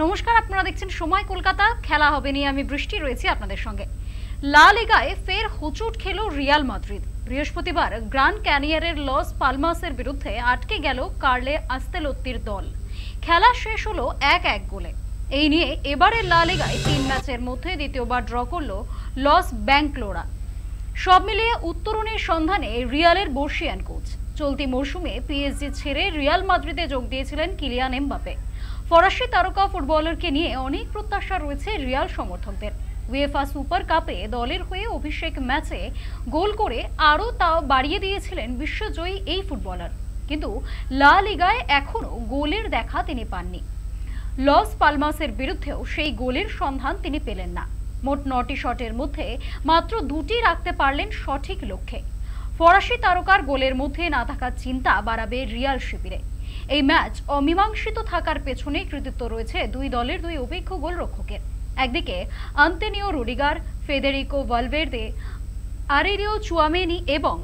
নমস্কার, আপনারা দেখছেন সময় কলকাতা। খেলা হবে নিয়ে আমি বৃষ্টি রয়েছি আপনাদের সঙ্গে। লা লিগায় ফের হুচুট খেল রিয়াল মাদ্রিদ। বৃহস্পতিবার গ্রান্ড ক্যানিয়ারের লস পালমাসের বিরুদ্ধে আটকে গেল কার্লে আস্তেলত্তির দল। খেলা শেষ হলো এক এক গোলে। এই নিয়ে এবারের লা লিগায় তিন ম্যাচের মধ্যে দ্বিতীয়বার ড্র করল লস ব্যাংকলোরা সব মিলিয়ে উত্তরণের সন্ধানে রিয়ালের বর্ষিয়ান কোচ। চলতি মরশুমে পিএসজি ছেড়ে রিয়াল মাদ্রিদে যোগ দিয়েছিলেন কিলিয়ান এমবাপে ফরাসি তারকা ফুটবলারকে নিয়ে অনেক প্রত্যাশা রয়েছে রিয়াল সমর্থকদের। উয়েফা সুপার কাপে দলের হয়ে অভিষেক ম্যাচে গোল করে আরও তা বাড়িয়ে দিয়েছিলেন বিশ্বজয়ী এই ফুটবলার। কিন্তু লা লিগায় এখনও গোলের দেখা তিনি পাননি। লস পালমাসের বিরুদ্ধেও সেই গোলের সন্ধান তিনি পেলেন না। মোট নটি শটের মধ্যে মাত্র দুটি রাখতে পারলেন সঠিক লক্ষ্যে। ফরাসি তারকার গোলের মধ্যে না থাকার চিন্তা বাড়াবে রিয়াল শিবিরে। এই ম্যাচ অমীমাংসিত থাকার পেছনে কৃতিত্ব রয়েছে দুই দলের দুই অভিজ্ঞ গোলরক্ষকের। একদিকে Antonio Rudiger, Federico Valverde, Aurelien Tchouameni এবং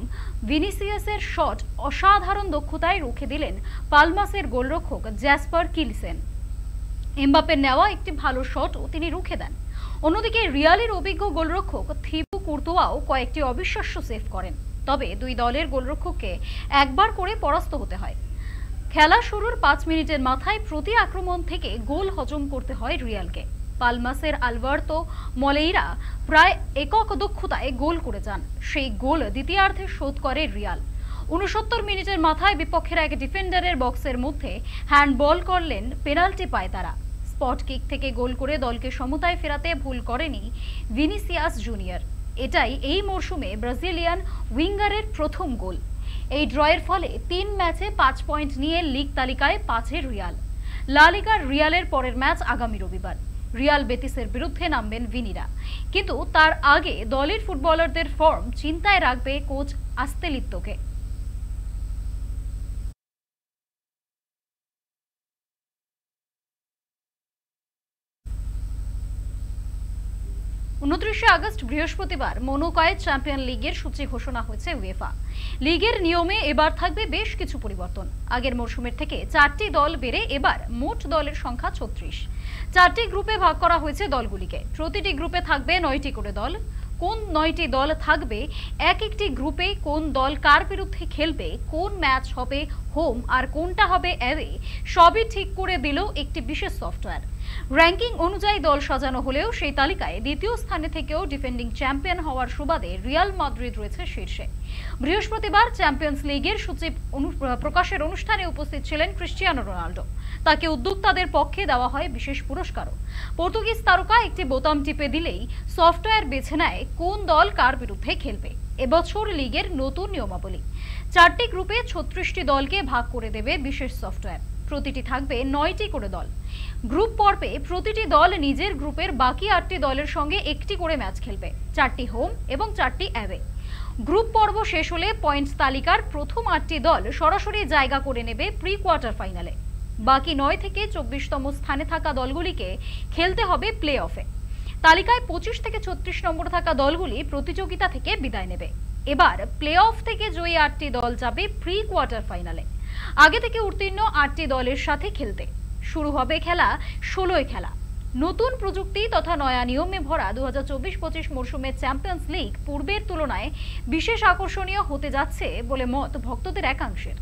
ভিনিসিয়াসের শট অসাধারণ দক্ষতায় রুখে দিলেন পালমাসের গোলরক্ষক জ্যাসপার কিলসেন। এমবাপের নেওয়া একটি ভালো শটও তিনি রুখে দেন। অন্যদিকে রিয়ালের অভিজ্ঞ গোলরক্ষক থিবু কুর্তোয়াও কয়েকটি অবিশ্বাস্য সেভ করেন। তবে দুই দলের গোলরক্ষককে একবার করে পরাস্ত হতে হয়। খেলা শুরুর পাঁচ মিনিটের মাথায় প্রতি আক্রমণ থেকে গোল হজম করতে হয় রিয়ালকে। পালমাসের আলবার্তো মলেইরা প্রায় একক দক্ষতায় গোল করে যান। সেই গোল দ্বিতীয়ার্ধে শোধ করে রিয়াল। উনসত্তর মিনিটের মাথায় বিপক্ষের এক ডিফেন্ডারের বক্সের মধ্যে হ্যান্ডবল করলেন পেনাল্টি পায় তারা। স্পট কিক থেকে গোল করে দলকে সমতায় ফেরাতে ভুল করেনি ভিনিসিয়াস জুনিয়র। এটাই এই মরশুমে ব্রাজিলিয়ান উইঙ্গারের প্রথম গোল। এই ড্রয়ের ফলে তিন ম্যাচে পাঁচ পয়েন্ট নিয়ে লিগ তালিকায় পাঁচে রিয়াল। লালিগার রিয়ালের পরের ম্যাচ আগামী রবিবার। রিয়াল বেতিসের বিরুদ্ধে নামবেন ভিনিরা। কিন্তু তার আগে দলের ফুটবলারদের ফর্ম চিন্তায় রাখবে কোচ আস্তেলিত্তকে। উনত্রিশে আগস্ট বৃহস্পতিবার মোনোকয়ে চ্যাম্পিয়ন লিগের সূচি ঘোষণা হয়েছে উয়েফা। লিগের নিয়মে এবার থাকবে বেশ কিছু পরিবর্তন। আগের মরশুমের থেকে চারটি দল বেড়ে এবার মোট দলের সংখ্যা ছত্রিশ। চারটি গ্রুপে ভাগ করা হয়েছে দলগুলিকে। প্রতিটি গ্রুপে থাকবে নয়টি করে দল। কোন নয়টি দল থাকবে, এক একটি গ্রুপে কোন দল কার বিরুদ্ধে খেলবে, কোন ম্যাচ হবে হোম আর কোনটা হবে অ্যাওয়ে সবই ঠিক করে দিল একটি বিশেষ সফটওয়্যার। র্যাঙ্কিং অনুযায়ী দল সাজানো হলেও সেই তালিকায় দ্বিতীয় স্থানে থেকেও ডিফেন্ডিং চ্যাম্পিয়ন হওয়ার সুবাদে রিয়াল মাদ্রিদ রয়েছে শীর্ষে। বৃহস্পতিবার চ্যাম্পিয়ন্স লিগের সূচি প্রকাশের অনুষ্ঠানে উপস্থিত ছিলেন ক্রিস্টিয়ানো রোনাল্ডো তাকে উদ্যোক্তাদের পক্ষে দেওয়া হয় বিশেষ পুরস্কারও। পর্তুগিজ তারকা একটি বোতাম টিপে দিলেই সফটওয়্যার বেছে নেয় কোন দল কার বিরুদ্ধে খেলবে। এবছর লিগের নতুন নিয়মাবলী। চারটি গ্রুপে ছত্রিশটি দলকে ভাগ করে দেবে বিশেষ সফটওয়্যার। প্রতিটি থাকবে নয়টি করে দল। গ্রুপ পর্বে প্রতিটি দল নিজের গ্রুপের বাকি আটটি দলের সঙ্গে একটি করে ম্যাচ খেলবে। চারটি হোম এবং চারটি অ্যাওয়ে। গ্রুপ পর্ব শেষ হলে পয়েন্টস তালিকার প্রথম আটটি দল সরাসরি জায়গা করে নেবে প্রি কোয়ার্টার ফাইনালে। বাকি নয় থেকে চব্বিশতম স্থানে থাকা দলগুলিকে খেলতে হবে প্লে অফে তালিকায় পঁচিশ থেকে ছত্রিশ নম্বর থাকা দলগুলি প্রতিযোগিতা থেকে বিদায় নেবে। এবার প্লে অফ থেকে জয়ী আটটি দল যাবে প্রি কোয়ার্টার ফাইনালে আগে থেকে উত্তীর্ণ আটটি দলের সাথে খেলতে। শুরু হবে খেলা, ষোলোই খেলা। নতুন প্রযুক্তি তথা নয়া নিয়মে ভরা দু হাজার চব্বিশ পঁচিশ মরশুমের চ্যাম্পিয়ন্স লিগ পূর্বের তুলনায় বিশেষ আকর্ষণীয় হতে যাচ্ছে বলে মত ভক্তদের একাংশের।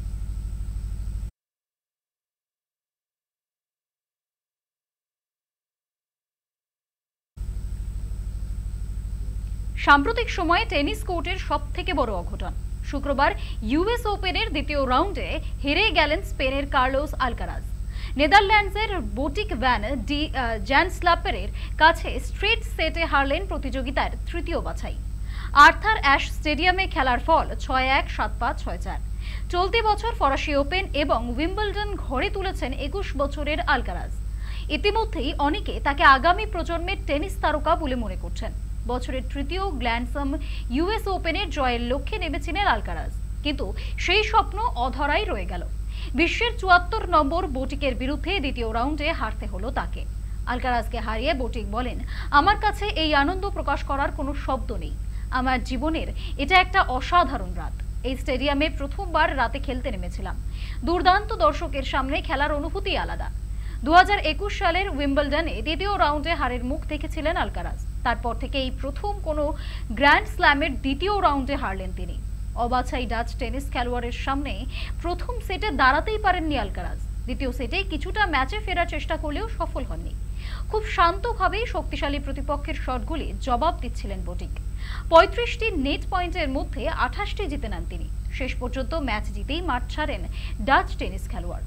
সাম্প্রতিক সময়ে টেনিস কোর্টের সব থেকে বড় অঘটন। শুক্রবার ইউএস ওপেনের দ্বিতীয় রাউন্ডে হেরে গেলেন স্পেনের কার্লোস আলকারাজ। নেদারল্যান্ডসের বোটিক ভ্যান ডি জ্যান স্লাপেরের কাছে স্ট্রেট সেটে হারলেন প্রতিযোগিতার তৃতীয় বাছাই। আর্থার অ্যাশ স্টেডিয়ামে খেলার ফল ছয় এক, সাত পাঁচ, ছয় চার। চলতি বছর ফরাসি ওপেন এবং উইম্বলডন ঘরে তুলেছেন একুশ বছরের আলকারাজ। ইতিমধ্যেই অনেকে তাকে আগামী প্রজন্মের টেনিস তারকা বলে মনে করছেন। বছরের তৃতীয় গ্ল্যান্ডসাম ইউএস ওপেনের জয়ের লক্ষ্যে নেমেছিলেন আলকারাজ। কিন্তু সেই স্বপ্ন অধরাই রয়ে গেল। বিশ্বের চুয়াত্তর নম্বর বোটিকের বিরুদ্ধে দ্বিতীয় রাউন্ডে হারতে হলো তাকে। আলকারাজকে হারিয়ে বোটিক বলেন, আমার কাছে এই আনন্দ প্রকাশ করার কোনো শব্দ নেই। আমার জীবনের এটা একটা অসাধারণ রাত। এই স্টেডিয়ামে প্রথমবার রাতে খেলতে নেমেছিলাম। দুর্দান্ত দর্শকের সামনে খেলার অনুভূতি আলাদা। দু হাজার একুশ সালের উইম্বলডনে দ্বিতীয় রাউন্ডে হারের মুখ দেখেছিলেন আলকারাজ। তারপর থেকে এই প্রথম কোনো গ্র্যান্ড স্ল্যামের দ্বিতীয় রাউন্ডে হারলেন তিনি। অবাছাই ডাচ টেনিস খেলোয়াড়ের সামনে প্রথম সেটে দাঁড়াতেই পারেননি আলকারাজ। দ্বিতীয় সেটে কিছুটা ম্যাচে ফেরার চেষ্টা করলেও সফল হননি। খুব শান্তভাবেই শক্তিশালী প্রতিপক্ষের শটগুলি জবাব দিচ্ছিলেন বটিক। পঁয়ত্রিশটি নেট পয়েন্টের মধ্যে আঠাশটি জিতে নেন তিনি। শেষ পর্যন্ত ম্যাচ জিতেই মাঠ ছাড়েন ডাচ টেনিস খেলোয়াড়।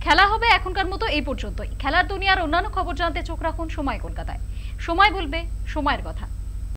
খেলা হবে এখনকার মতো এই পর্যন্তই। খেলার দুনিয়ার অন্যান্য খবর জানতে চোখ রাখুন সময় কলকাতায়। সময় বলবে, সময়ের কথা।